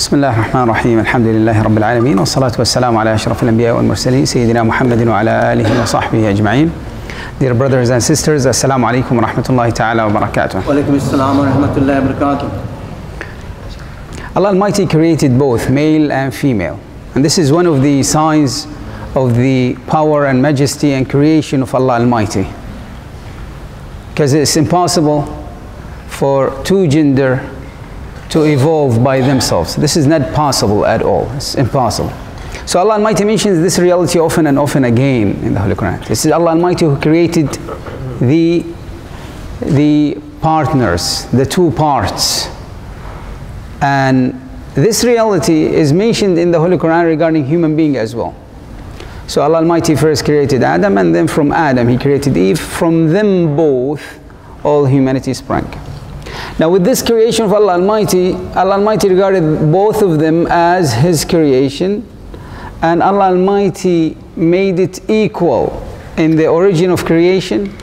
بسم الله الرحمن الرحيم الحمد لله رب العالمين والصلاة والسلام على أشرف الأنبياء والمرسلين سيدنا محمد وعلى آله وصحبه أجمعين Dear brothers and sisters, Assalamu alaikum wa rahmatullahi ta'ala wa barakatuh. وعليكم السلام ورحمة الله وبركاته Allah Almighty created both male and female. And this is one of the signs of the power and majesty and creation of Allah Almighty. Because it's impossible for two gender to evolve by themselves. This is not possible at all. It's impossible. So Allah Almighty mentions this reality often and often again in the Holy Quran. This is Allah Almighty who created the, the partners, the two parts. And this reality is mentioned in the Holy Quran regarding human being as well. So Allah Almighty first created Adam and then from Adam He created Eve. From them both all humanity sprang. Now with this creation of Allah Almighty, Allah Almighty regarded both of them as His creation and Allah Almighty made it equal in the origin of creation,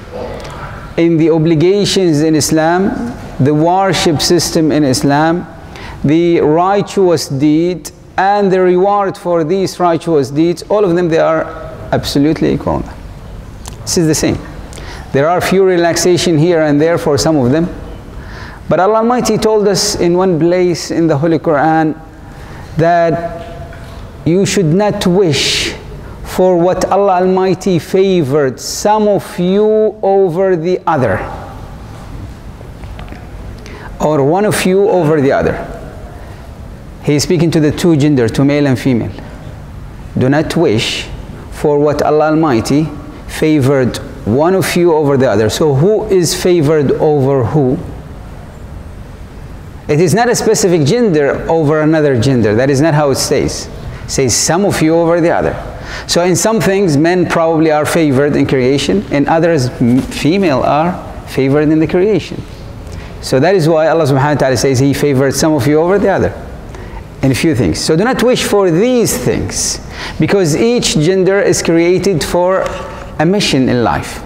in the obligations in Islam, the worship system in Islam, the righteous deed and the reward for these righteous deeds, all of them they are absolutely equal. This is the same. There are few relaxation here and there for some of them. But Allah Almighty told us in one place in the Holy Quran that you should not wish for what Allah Almighty favored some of you over the other or one of you over the other. He is speaking to the two gender, to male and female. Do not wish for what Allah Almighty favored one of you over the other. So who is favored over who? It is not a specific gender over another gender. That is not how it stays. It says some of you over the other. So in some things, men probably are favored in creation. In others, female are favored in the creation. So that is why Allah subhanahu wa ta'ala says He favored some of you over the other in a few things. So do not wish for these things because each gender is created for a mission in life.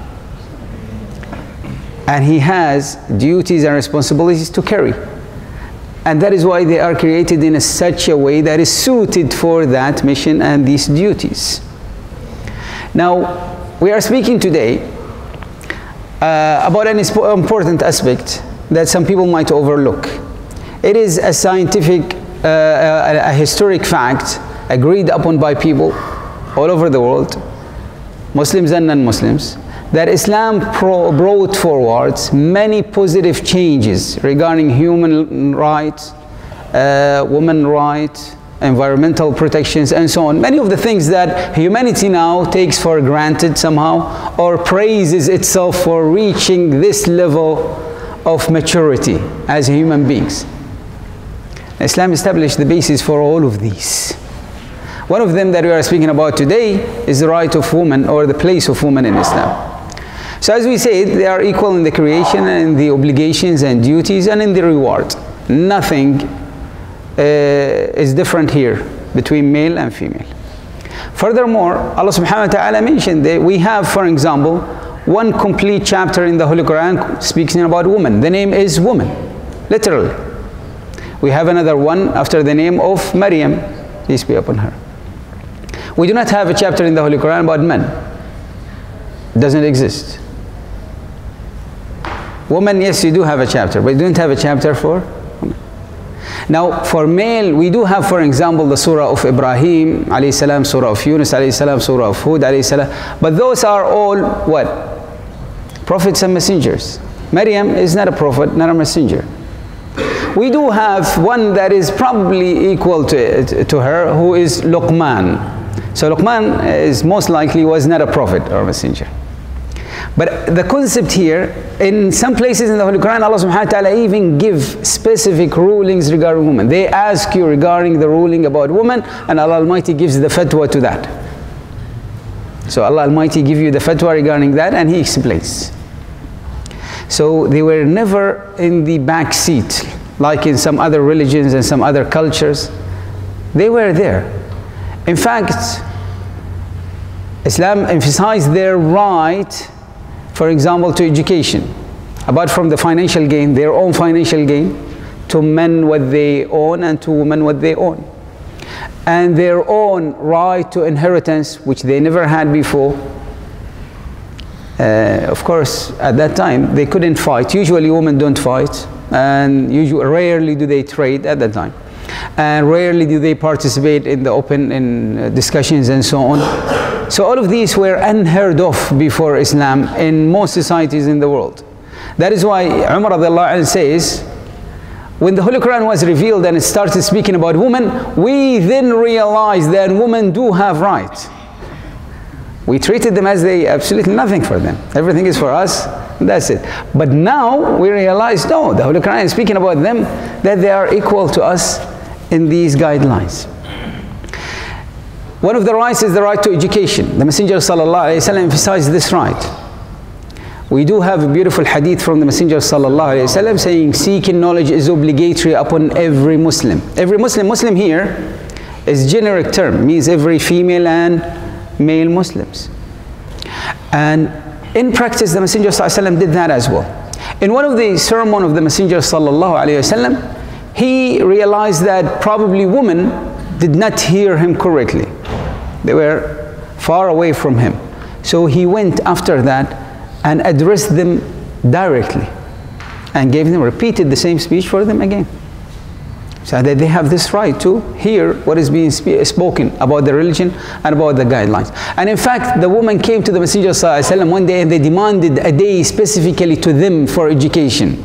And he has duties and responsibilities to carry. And that is why they are created in a such a way that is suited for that mission and these duties. Now, we are speaking today uh, about an important aspect that some people might overlook. It is a scientific, uh, a, a historic fact agreed upon by people all over the world, Muslims and non-Muslims, that Islam brought forward many positive changes regarding human rights, uh, women rights, environmental protections, and so on. Many of the things that humanity now takes for granted somehow, or praises itself for reaching this level of maturity as human beings. Islam established the basis for all of these. One of them that we are speaking about today is the right of woman or the place of woman in Islam. So as we said, they are equal in the creation and in the obligations and duties and in the reward. Nothing uh, is different here between male and female. Furthermore, Allah subhanahu wa ta'ala mentioned that we have, for example, one complete chapter in the Holy Quran speaking about woman. The name is woman, literally. We have another one after the name of Maryam, peace be upon her. We do not have a chapter in the Holy Quran about men. It doesn't exist. Woman, yes, you do have a chapter, but you don't have a chapter for. Now, for male, we do have, for example, the Surah of Ibrahim, alayhi salam, Surah of Yunus, alayhi salam, Surah of Hud, alayhi salam. But those are all what? Prophets and messengers. Maryam is not a prophet, not a messenger. We do have one that is probably equal to, to her, who is Luqman. So Luqman is most likely was not a prophet or a messenger. But the concept here, in some places in the Holy Quran, Allah subhanahu wa ta'ala even give specific rulings regarding women. They ask you regarding the ruling about women, and Allah Almighty gives the fatwa to that. So Allah Almighty give you the fatwa regarding that, and He explains. So they were never in the back seat, like in some other religions and some other cultures. They were there. In fact, Islam emphasized their right, for example, to education. Apart from the financial gain, their own financial gain, to men what they own and to women what they own. And their own right to inheritance, which they never had before. Uh, of course, at that time, they couldn't fight. Usually women don't fight, and usually, rarely do they trade at that time. And rarely do they participate in the open in uh, discussions and so on. So all of these were unheard of before Islam in most societies in the world. That is why Umar says, when the Holy Quran was revealed and it started speaking about women, we then realized that women do have rights. We treated them as they absolutely nothing for them. Everything is for us, that's it. But now we realize, no, the Holy Quran is speaking about them, that they are equal to us in these guidelines. One of the rights is the right to education. The Messenger ﷺ emphasized this right. We do have a beautiful hadith from the Messenger ﷺ saying seeking knowledge is obligatory upon every Muslim. Every Muslim, Muslim here is generic term, means every female and male Muslims. And in practice, the Messenger ﷺ did that as well. In one of the sermon of the Messenger ﷺ, he realized that probably women did not hear him correctly. They were far away from him. So he went after that and addressed them directly and gave them, repeated the same speech for them again. So that they have this right to hear what is being sp spoken about the religion and about the guidelines. And in fact, the woman came to the Messenger one day and they demanded a day specifically to them for education.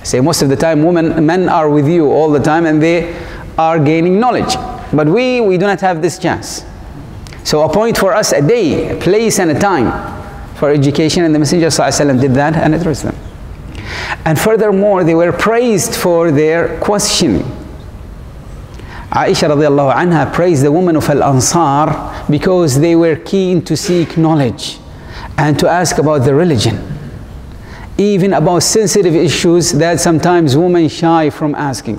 I say most of the time women, men are with you all the time and they are gaining knowledge. But we, we do not have this chance. So appoint for us a day, a place and a time for education and the Messenger ﷺ did that and addressed them. And furthermore, they were praised for their questioning. Aisha radiallahu anha praised the women of Al-Ansar because they were keen to seek knowledge and to ask about the religion. Even about sensitive issues that sometimes women shy from asking.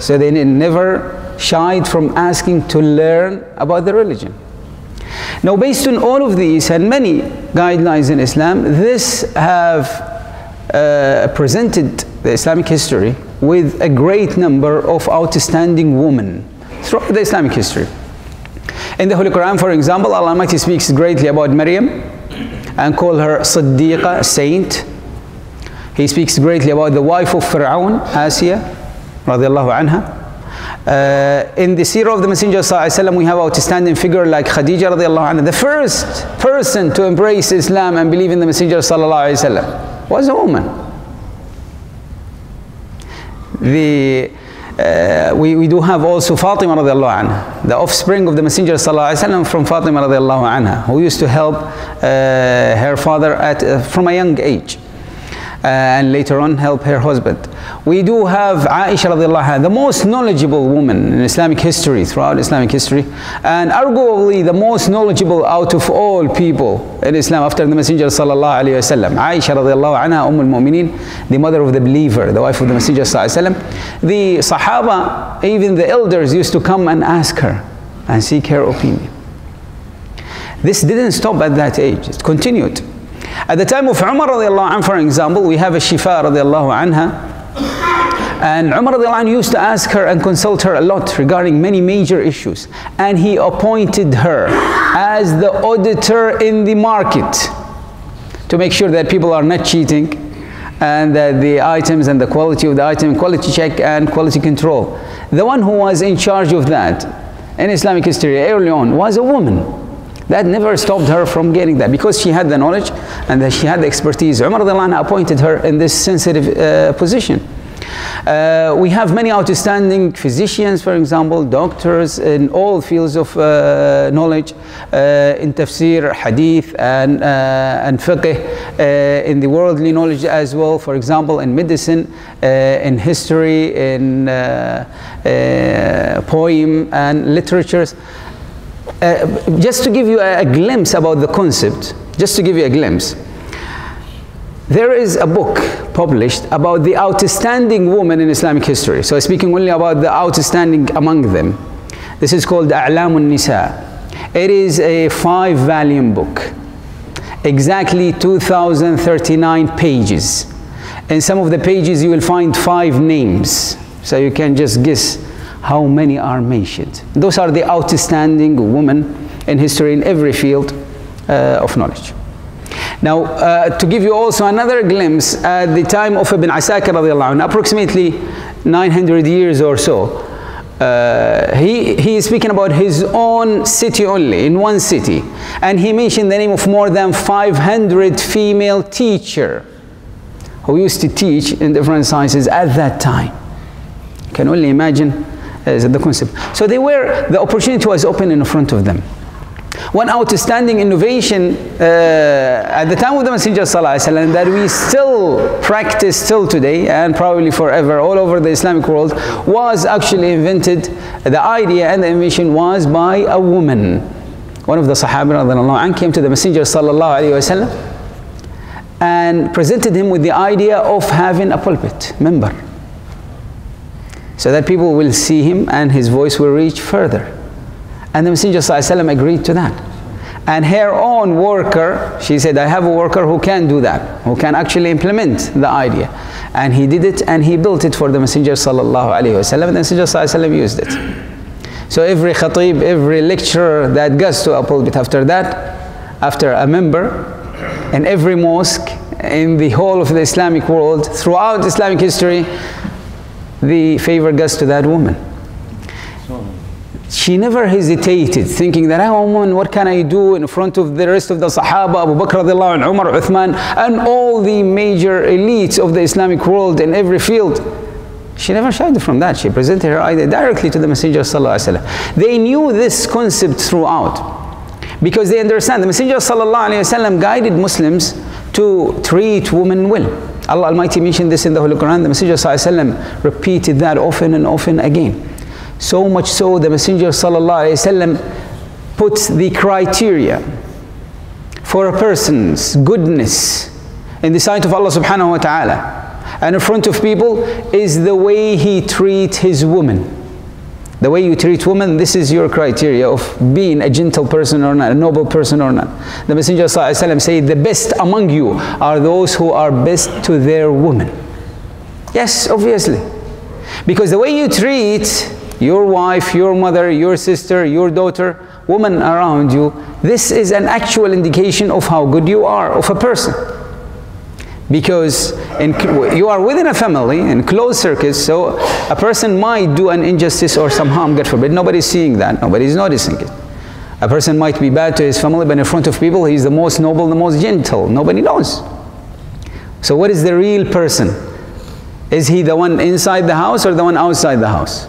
So they never shied from asking to learn about the religion. Now based on all of these and many guidelines in Islam, this have uh, presented the Islamic history with a great number of outstanding women throughout the Islamic history. In the Holy Quran, for example, Allah Almighty speaks greatly about Maryam and call her Siddiqa, saint. He speaks greatly about the wife of Fir'aun, Asiya, radiallahu anha. Uh, in the seerah of the Messenger وسلم, we have outstanding figure like Khadija radiallahu anha. The first person to embrace Islam and believe in the Messenger وسلم, was a woman. The, uh, we, we do have also Fatima radiallahu anha, the offspring of the Messenger وسلم, from Fatima radiallahu anha, who used to help uh, her father at, uh, from a young age. Uh, and later on help her husband. We do have Aisha radiallahu the most knowledgeable woman in Islamic history, throughout Islamic history, and arguably the most knowledgeable out of all people in Islam after the Messenger sallallahu alayhi wasallam. Aisha radiallahu anha, Umm al-Mu'mineen, the mother of the believer, the wife of the Messenger sallallahu alayhi wasallam. The Sahaba, even the elders used to come and ask her and seek her opinion. This didn't stop at that age, it continued. At the time of Umar radiallahu anh, for example, we have a Shifa radiallahu anha. And Umar radiallahu used to ask her and consult her a lot regarding many major issues. And he appointed her as the auditor in the market to make sure that people are not cheating and that the items and the quality of the item, quality check and quality control. The one who was in charge of that in Islamic history early on was a woman. That never stopped her from getting that because she had the knowledge and that she had the expertise. Umar appointed her in this sensitive uh, position. Uh, we have many outstanding physicians, for example, doctors in all fields of uh, knowledge, uh, in tafsir, hadith, and, uh, and fiqh, uh, in the worldly knowledge as well, for example, in medicine, in history, in poem and literatures. Uh, just to give you a, a, glimpse about the concept, just to give you a glimpse, there is a book published about the outstanding women in Islamic history. So speaking only about the outstanding among them. This is called A'lamun Nisa. It is a five volume book, exactly 2039 pages. In some of the pages, you will find five names. So you can just guess how many are mentioned. Those are the outstanding women in history in every field uh, of knowledge. Now, uh, to give you also another glimpse, at the time of Ibn Asakir, approximately 900 years or so, uh, he, he is speaking about his own city only, in one city. And he mentioned the name of more than 500 female teacher who used to teach in different sciences at that time. You can only imagine uh, the concept. So they were, the opportunity was open in front of them. One outstanding innovation uh, at the time of the Messenger وسلم, that we still practice till today and probably forever all over the Islamic world was actually invented, the idea and the invention was by a woman. One of the Sahaba came to the Messenger وسلم, and presented him with the idea of having a pulpit, minbar so that people will see him and his voice will reach further. And the Messenger ﷺ agreed to that. And her own worker, she said, I have a worker who can do that, who can actually implement the idea. And he did it and he built it for the Messenger alaihi wasallam. The Messenger sallallahu used it. So every khatib, every lecturer that goes to a pulpit after that, after a minbar, in every mosque, in the whole of the Islamic world, throughout Islamic history, the favor goes to that woman she never hesitated thinking that, oh woman, what can I do in front of the rest of the Sahaba, Abu Bakr and Umar, Uthman, and all the major elites of the Islamic world in every field. She never shied from that. She presented her idea directly to the Messenger Sallallahu They knew this concept throughout because they understand the Messenger Sallallahu guided Muslims to treat women well. Allah Almighty mentioned this in the Holy Quran. The Messenger Sallallahu repeated that often and often again. So much so the Messenger وسلم, puts the criteria for a person's goodness in the sight of Allah subhanahu wa ta'ala and in front of people is the way he treats his woman. The way you treat women, this is your criteria of being a gentle person or not, a noble person or not. The Messenger ﷺ said, the best among you are those who are best to their women. Yes, obviously. Because the way you treat your wife, your mother, your sister, your daughter, women around you, this is an actual indication of how good you are of a person. Because in, you are within a family, in closed circuits, so a person might do an injustice or some harm, God forbid. Nobody's seeing that, nobody's noticing it. A person might be bad to his family, but in front of people, he's the most noble, the most gentle. Nobody knows. So what is the real person? Is he the one inside the house or the one outside the house?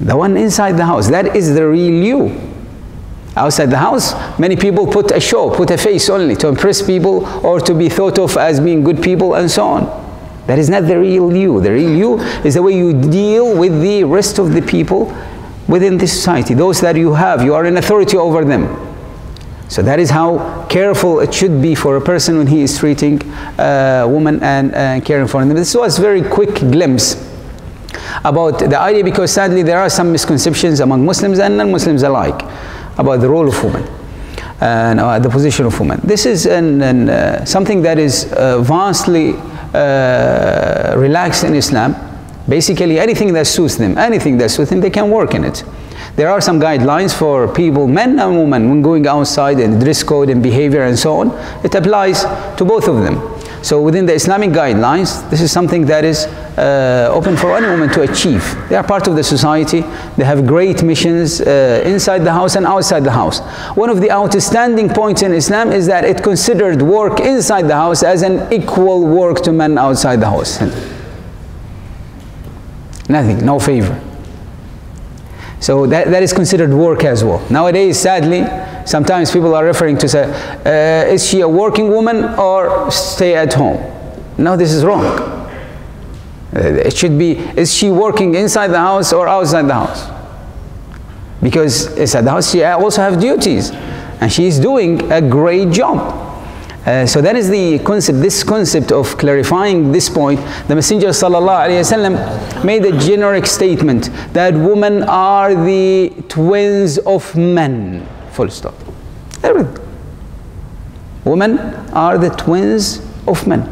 The one inside the house, that is the real you. Outside the house, many people put a show, put a face only to impress people or to be thought of as being good people and so on. That is not the real you. The real you is the way you deal with the rest of the people within the society. Those that you have, you are in authority over them. So that is how careful it should be for a person when he is treating a woman and caring for them. This was a very quick glimpse about the idea because sadly there are some misconceptions among Muslims and non-Muslims alike about the role of women and uh, the position of women. This is an, an, uh, something that is uh, vastly uh, relaxed in Islam. Basically anything that suits them, anything that suits them, they can work in it. There are some guidelines for people, men and women, when going outside and dress code and behavior and so on. It applies to both of them. So within the Islamic guidelines, this is something that is uh, open for any woman to achieve. They are part of the society. They have great missions uh, inside the house and outside the house. One of the outstanding points in Islam is that it considered work inside the house as an equal work to men outside the house. Nothing, no favor. So that, that is considered work as well. Nowadays, sadly, sometimes people are referring to say, uh, is she a working woman or stay at home? No, this is wrong. Uh, it should be, is she working inside the house or outside the house? Because inside the house, she also have duties. And she is doing a great job. Uh, so that is the concept, this concept of clarifying this point. The Messenger وسلم, made a generic statement that women are the twins of men. Full stop. Everything. Women are the twins of men.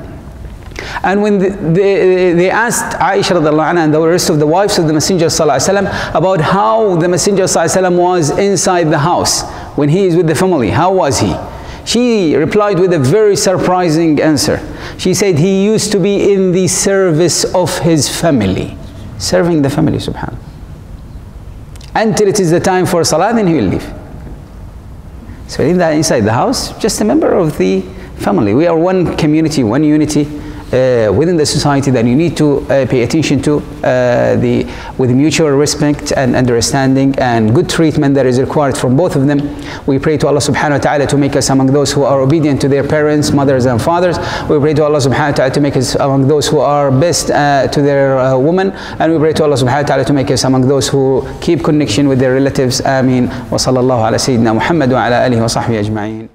And when the, they, they asked Aisha anha and the rest of the wives of the Messenger sallallahu about how the Messenger sallallahu was inside the house when he is with the family, how was he? She replied with a very surprising answer. She said he used to be in the service of his family, serving the family, subhanAllah. Until it is the time for salah, then he will leave. So in that inside the house, just a member of the family. We are one community, one unity uh, within the society that you need to uh, pay attention to uh, the with mutual respect and understanding and good treatment that is required from both of them. We pray to Allah subhanahu wa ta'ala to make us among those who are obedient to their parents, mothers and fathers. We pray to Allah subhanahu wa ta'ala to make us among those who are best uh, to their uh, women and we pray to Allah subhanahu wa ta'ala to make us among those who keep connection with their relatives. Ameen. Wa ala alihi wa sahbihi ajma'in.